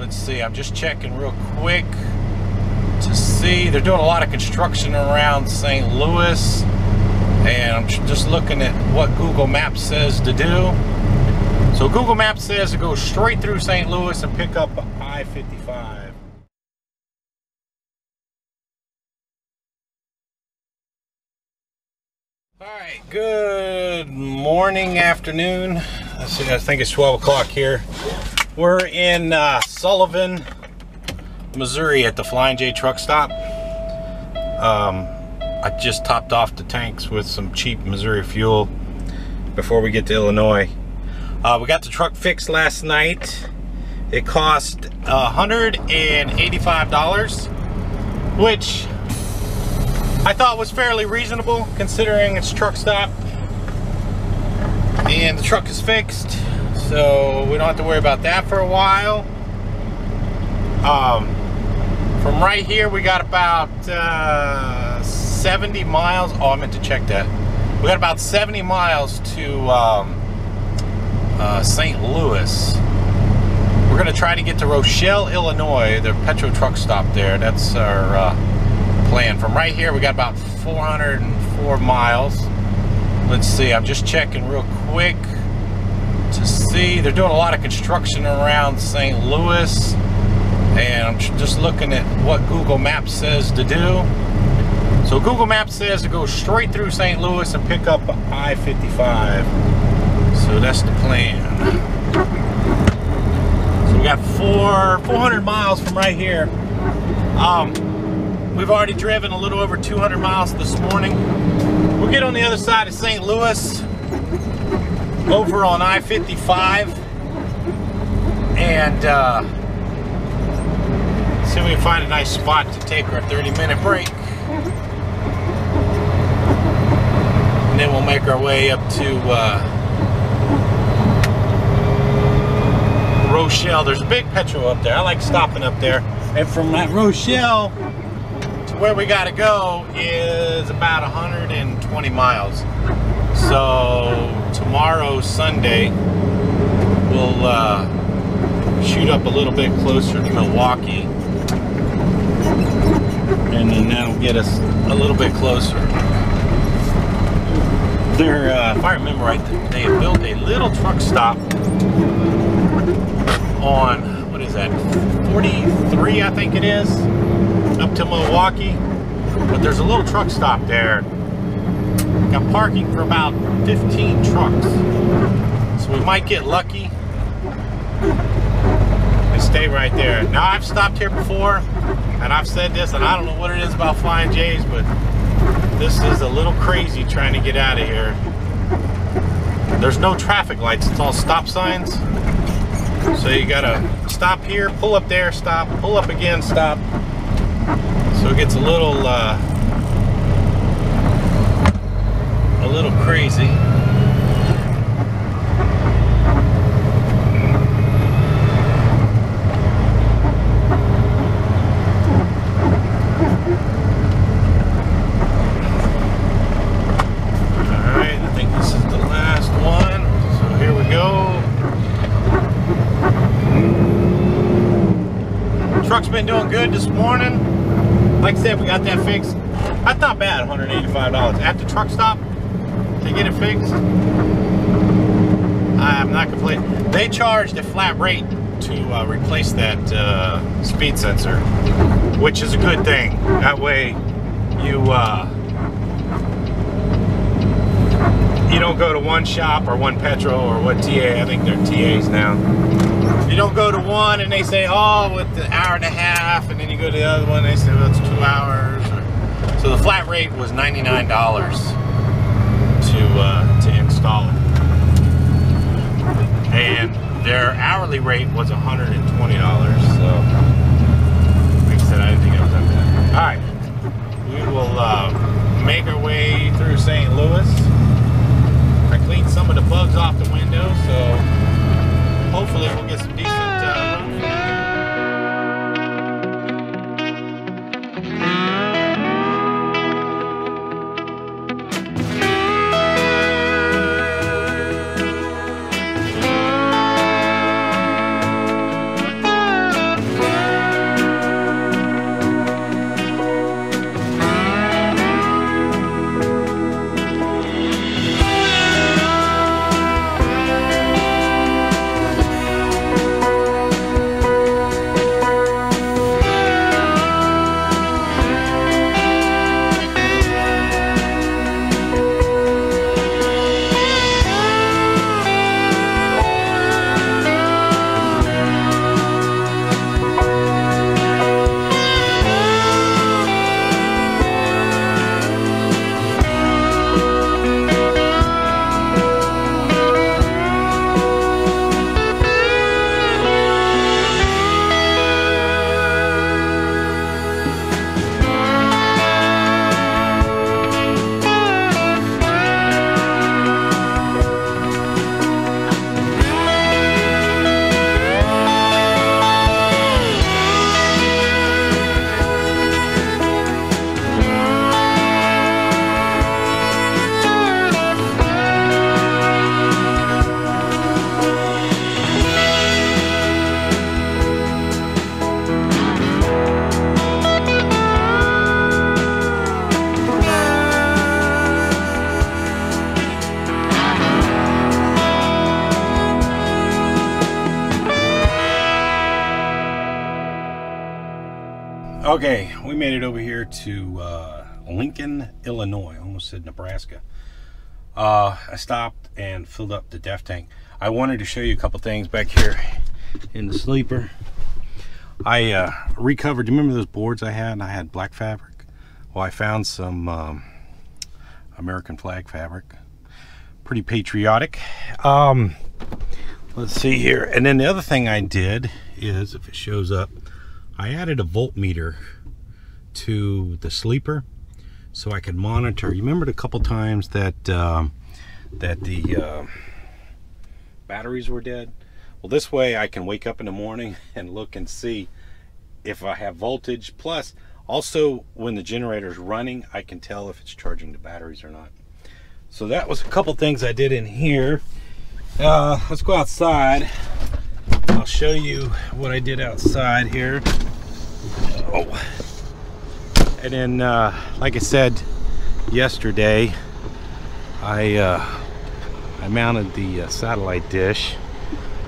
let's see, I'm just checking real quick to see. They're doing a lot of construction around St. Louis. And I'm just looking at what Google Maps says to do. So Google Maps says to go straight through St. Louis and pick up I-55. All right, good morning, afternoon. I think it's 12 o'clock here. We're in uh, Sullivan, Missouri at the Flying J truck stop. Um, I just topped off the tanks with some cheap Missouri fuel before we get to Illinois. Uh, we got the truck fixed last night. It cost $185, which I thought was fairly reasonable considering it's truck stop. And the truck is fixed, so we don't have to worry about that for a while. Um, from right here, we got about uh, 70 miles. Oh, I meant to check that. We got about 70 miles to um, uh, St. Louis. We're going to try to get to Rochelle, Illinois, the Petro truck stop there. That's our uh, plan. From right here, we got about 404 miles. Let's see, I'm just checking real quick see. They're doing a lot of construction around St. Louis. And I'm just looking at what Google Maps says to do. So Google Maps says to go straight through St. Louis and pick up I-55. So that's the plan. So we got four, 400 miles from right here. Um, we've already driven a little over 200 miles this morning. We'll get on the other side of St. Louis, over on I-55, and uh, see if we can find a nice spot to take our 30 minute break. And then we'll make our way up to uh, Rochelle. There's a big Petro up there. I like stopping up there. And from that Rochelle to where we got to go is about 120 miles. So tomorrow, Sunday, we'll uh, shoot up a little bit closer to Milwaukee. And then that'll get us a little bit closer. There, uh, if I remember right, they built a little truck stop on, what is that, 43 I think it is, up to Milwaukee. But there's a little truck stop there. Got parking for about 15 trucks. So we might get lucky and stay right there. Now I've stopped here before and I've said this and I don't know what it is about Flying J's, but this is a little crazy trying to get out of here. There's no traffic lights, it's all stop signs. So you gotta stop here, pull up there, stop, pull up again, stop. So it gets a little, uh, a little crazy. Alright, I think this is the last one. So here we go. Truck's been doing good this morning. Like I said, we got that fixed. That's not bad, $185. At the truck stop to get it fixed. I'm not complaining. They charged a flat rate to uh, replace that uh, speed sensor, which is a good thing. That way you uh, you don't go to one shop or one Petro or what TA, I think they're TAs now. You don't go to one and they say, oh, with the hour and a half, and then you go to the other one, they say, well, it's two hours. So the flat rate was $99 to, uh, to install it. And their hourly rate was $120, so like I said, I didn't think it was that bad. All right, we will uh, make our way through St. Louis. I cleaned some of the bugs off the window, so Okay, we made it over here to uh, Lincoln, Illinois. Almost said Nebraska. Uh, I stopped and filled up the DEF tank. I wanted to show you a couple things back here in the sleeper. I uh, recovered. Do you remember those boards I had? I had black fabric. Well, I found some um, American flag fabric. Pretty patriotic. Um, let's see here. And then the other thing I did is, if it shows up, I added a voltmeter to the sleeper so I could monitor. You remember a couple times that um, that the uh, batteries were dead? Well, this way I can wake up in the morning and look and see if I have voltage. Plus, also when the generator is running, I can tell if it's charging the batteries or not. So that was a couple things I did in here. Uh, let's go outside. I'll show you what I did outside here. Oh. And then, uh, like I said yesterday, I uh, I mounted the uh, satellite dish,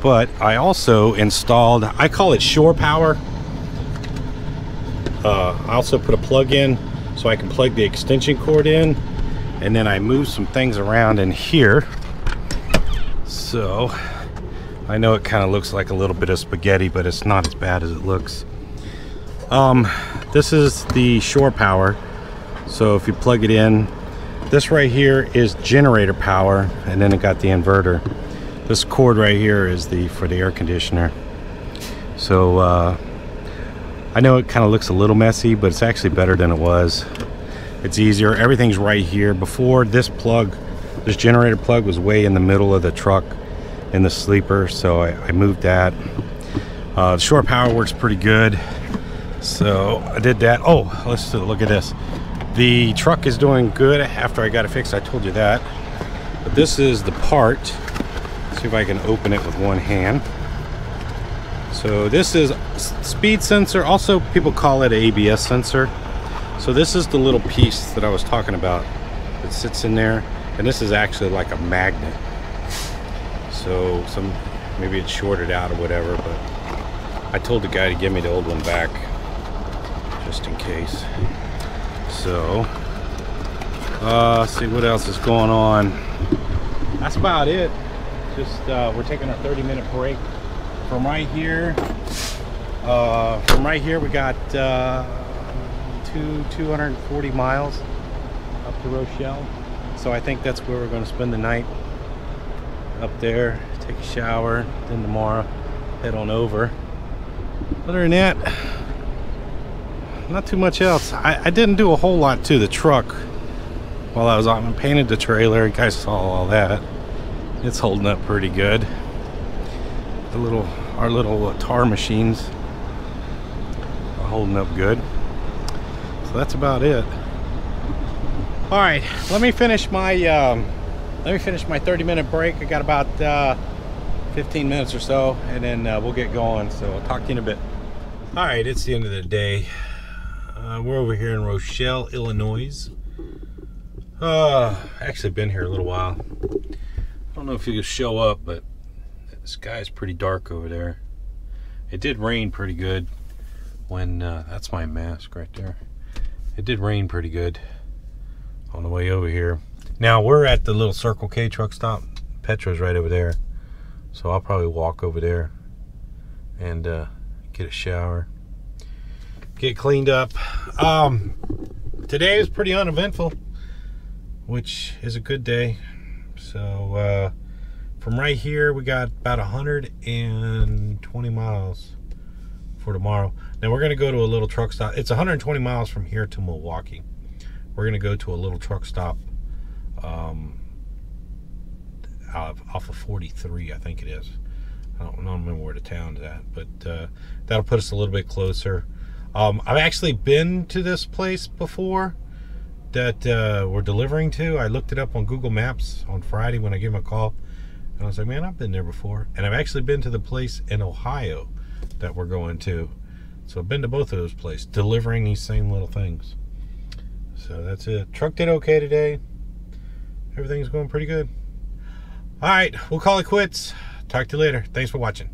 but I also installed. I call it shore power. Uh, I also put a plug in so I can plug the extension cord in, and then I moved some things around in here. So I know it kind of looks like a little bit of spaghetti, but it's not as bad as it looks. Um, this is the shore power. So if you plug it in, this right here is generator power, and then it got the inverter. This cord right here is the for the air conditioner. So uh, I know it kind of looks a little messy, but it's actually better than it was. It's easier. Everything's right here. Before this plug, this generator plug was way in the middle of the truck in the sleeper, so I, I moved that. Uh, the shore power works pretty good. So I did that. Oh, let's look at this. The truck is doing good after I got it fixed. I told you that. But this is the part. Let's see if I can open it with one hand. So this is speed sensor. Also, people call it ABS sensor. So this is the little piece that I was talking about that sits in there. And this is actually like a magnet. So some maybe it's shorted out or whatever, but I told the guy to give me the old one back just in case. So, uh, see what else is going on. That's about it. Just, uh, we're taking a 30 minute break from right here. Uh, from right here, we got uh, two, 240 miles up to Rochelle. So I think that's where we're going to spend the night. Up there, take a shower, then tomorrow head on over. Other than that, not too much else. I, I, didn't do a whole lot to the truck while I was on. I painted the trailer. You guys saw all that. It's holding up pretty good. The little, our little uh, tar machines are holding up good. So that's about it. All right, let me finish my um, let me finish my 30 minute break. I got about uh, 15 minutes or so, and then uh, we'll get going. So I'll talk to you in a bit. All right, it's the end of the day. Uh, we're over here in Rochelle, Illinois. Uh, actually been here a little while. I don't know if you can show up, but the sky's pretty dark over there. It did rain pretty good when, uh, that's my mask right there. It did rain pretty good on the way over here. Now we're at the little Circle K truck stop. Petro's right over there. So I'll probably walk over there and uh, get a shower get cleaned up. Um, today is pretty uneventful, which is a good day. So uh, from right here, we got about 120 miles for tomorrow. Now we're going to go to a little truck stop. It's 120 miles from here to Milwaukee. We're going to go to a little truck stop um, off of 43, I think it is. I don't, I don't remember where the town's at, but uh, that'll put us a little bit closer. Um, I've actually been to this place before that uh, we're delivering to. I looked it up on Google Maps on Friday when I gave him a call. And I was like, man, I've been there before. And I've actually been to the place in Ohio that we're going to. So I've been to both of those places, delivering these same little things. So that's it. Truck did okay today. Everything's going pretty good. All right, we'll call it quits. Talk to you later. Thanks for watching.